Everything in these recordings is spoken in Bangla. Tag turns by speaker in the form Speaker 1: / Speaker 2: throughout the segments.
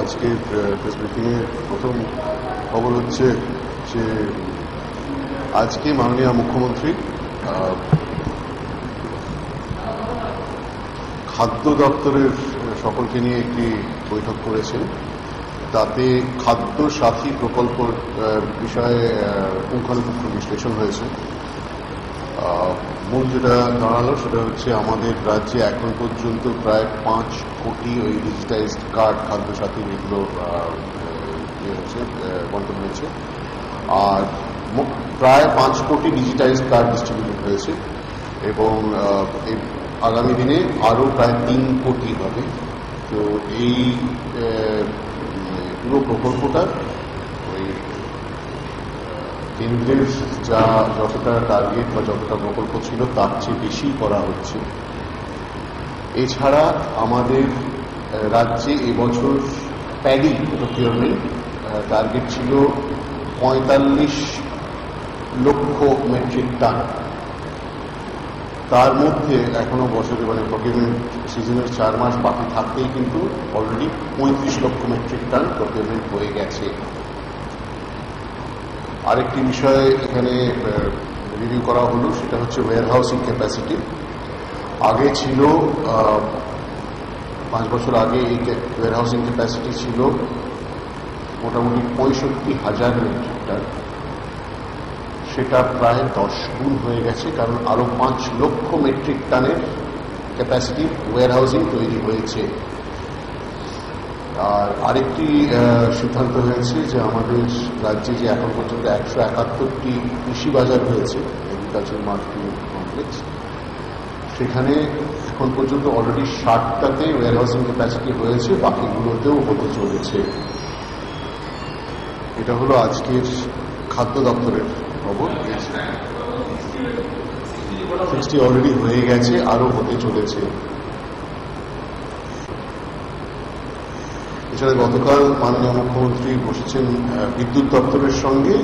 Speaker 1: আজকের প্রেস ব্রিফিংয়ের প্রথম খবর হচ্ছে যে আজকে মাননীয় মুখ্যমন্ত্রী খাদ্য দপ্তরের সকলকে নিয়ে একটি বৈঠক করেছেন। তাতে খাদ্য সাথী প্রকল্প বিষয়ে পুঙ্খানুপুঙ্খ বিশ্লেষণ হয়েছে। মূল যেটা দাঁড়াল, সেটা হচ্ছে আমাদের রাজ্যে এখন পর্যন্ত প্রায় পাঁচ কোটি ওই ডিজিটাইজড কার্ড খাদ্য সাথী এগুলো ইয়ে হচ্ছে বন্টন হয়েছে আর প্রায় পাঁচ কোটি ডিজিটাইজড কার্ড ডিস্ট্রিবিউট হয়েছে এবং আগামী দিনে আরও প্রায় তিন কোটি হবে। তো এই পুরো প্রকল্পটা ওই কেন্দ্রের যা যতটা টার্গেট বা যতটা প্রকল্প ছিল, তার চেয়ে বেশি করা হচ্ছে। এছাড়া আমাদের রাজ্যে এবছর প্যাডি প্রকিউরমেন্ট টার্গেট ছিল পঁয়তাল্লিশ লক্ষ মেট্রিক টন তার মধ্যে এখনও বছরে মানে প্রকিউরমেন্ট সিজনের চার মাস বাকি থাকতেই কিন্তু অলরেডি পঁয়ত্রিশ লক্ষ মেট্রিক টন প্রকিউরমেন্ট হয়ে গেছে। আরেকটি বিষয় এখানে রিভিউ করা হলো, সেটা হচ্ছে ওয়্যার হাউসিং ক্যাপাসিটি আগে ছিল পাঁচ বছর আগে এই ওয়্যার হাউসিং ক্যাপাসিটি ছিল মোটামুটি পঁয়ষট্টি হাজার মেট্রিক টন সেটা প্রায় দশ গুণ হয়ে গেছে, কারণ আরও পাঁচ লক্ষ মেট্রিক টনের ক্যাপাসিটি ওয়্যার হাউসিং তৈরি হয়েছে। আর আরেকটি সিদ্ধান্ত হয়েছে যে আমাদের রাজ্যে যে এখন পর্যন্ত একশো একাত্তরটি কৃষি বাজার হয়েছে এগ্রিকালচার মার্কেটিং কমপ্লেক্স সেখানে এখন পর্যন্ত অলরেডি ষাটটাতে ওয়্যার হাউসিং ক্যাপাসিটি হয়েছে, বাকিগুলোতেও হতে চলেছে। এটা হলো আজকের খাদ্য দপ্তরের খবর। সিক্সটি অলরেডি হয়ে গেছে, আরও হতে চলেছে। এছাড়া গতকাল মাননীয় মুখ্যমন্ত্রী বসেছেন বিদ্যুৎ দপ্তরের সঙ্গে।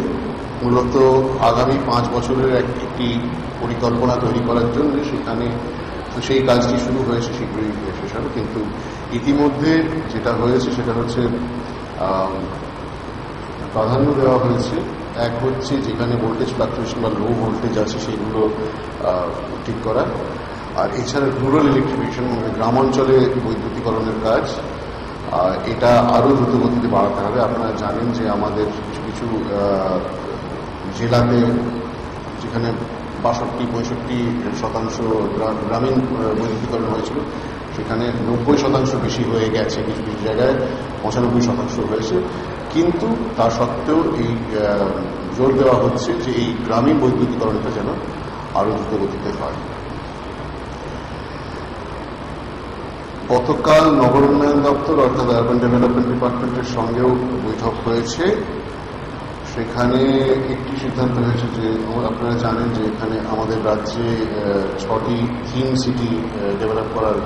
Speaker 1: মূলত আগামী পাঁচ বছরের এক- একটি পরিকল্পনা তৈরি করার জন্য সেখানে সেই কাজটি শুরু হয়েছে, শীঘ্রই শেষ হবে। কিন্তু ইতিমধ্যে যেটা হয়েছে সেটা হচ্ছে প্রাধান্য দেওয়া হয়েছে। এক হচ্ছে যেখানে ভোল্টেজ ফ্লাকচুয়েশন বা লো ভোল্টেজ আছে সেগুলো ঠিক করা। আর এছাড়া রুরাল ইলেকট্রিফিকেশন মানে গ্রামাঞ্চলে বৈদ্যুতিকরণের কাজ। এটা আরও দ্রুত গতিতে বাড়াতে হবে। আপনারা জানেন যে আমাদের কিছু কিছু জেলাতে যেখানে বাষট্টি, পঁয়ষট্টি শতাংশ গ্রা- গ্রামীণ বৈদ্যুতিকরণ হয়েছিল, সেখানে নব্বই শতাংশ বেশি হয়ে গেছে কিছু কিছু জায়গায়, পঁচানব্বই শতাংশ হয়েছে। কিন্তু তা সত্ত্বেও এই জোর দেওয়া হচ্ছে যে এই গ্রামীণ বৈদ্যুতিকরণটা যেন আরও দ্রুত গতিতে হয়। গতকাল নগর উন্নয়ন দপ্তর অর্থাৎ আরবান ডেভেলপমেন্ট ডিপার্টমেন্টের সঙ্গেও বৈঠক হয়েছে। সেখানে একটি সিদ্ধান্ত হয়েছে যে, আপনারা জানেন যে এখানে আমাদের রাজ্যে ছটি থিম সিটি ডেভেলপ করার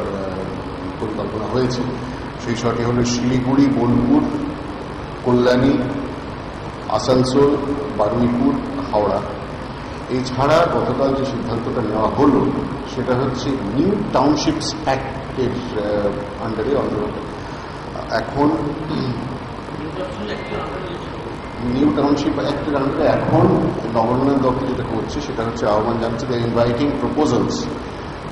Speaker 1: পরিকল্পনা হয়েছে। সেই ছটি হল শিলিগুড়ি, বোলপুর, কল্যাণী, আসানসোল, বারুইপুর, হাওড়া। এছাড়া গতকাল যে সিদ্ধান্তটা নেওয়া হলো, সেটা হচ্ছে নিউ টাউনশিপস অ্যাক্টের আন্ডারে অন্তর্গত এখন নিউ টাউনশিপ অ্যাক্টের আন্ডারে এখন নগরোন্নয়ন দপ্তর যেটা করছে, সেটা হচ্ছে আহ্বান জানাচ্ছে the inviting proposals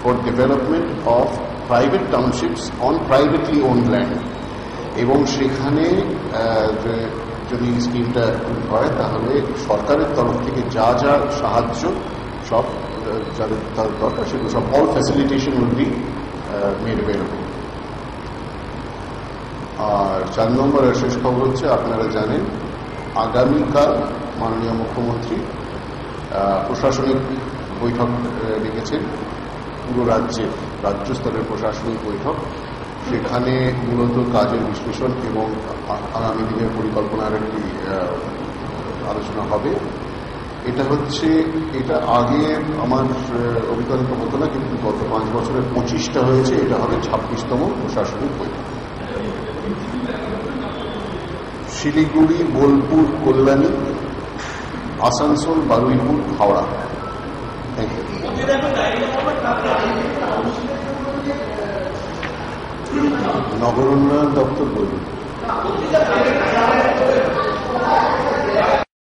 Speaker 1: for development of private townships on privately owned land এবং সেখানে যদি স্কিমটা হয়, তাহলে সরকারের তরফ থেকে যা যা সাহায্য সব যাদের দরকার সেগুলো সব all facilitation will be made available আর চার নম্বরের শেষ খবর হচ্ছে আপনারা জানেন আগামীকাল মাননীয় মুখ্যমন্ত্রী প্রশাসনিক বৈঠক ডেকেছেন পুরো রাজ্যের রাজ্য স্তরের প্রশাসনিক বৈঠক সেখানে মূলত কাজের বিশ্লেষণ এবং আগামী দিনের পরিকল্পনার একটি আলোচনা হবে এটা হচ্ছে, এটা আগে আমার অভিজ্ঞতা হতো না, কিন্তু গত পাঁচ বছরের পঁচিশটা হয়েছে, এটা হবে ছাব্বিশতম প্রশাসনিক বৈঠক। শিলিগুড়ি, বোলপুর, কল্যাণী, আসানসোল, বারুইপুর, হাওড়া। নগর উন্নয়ন দপ্তর বলুন।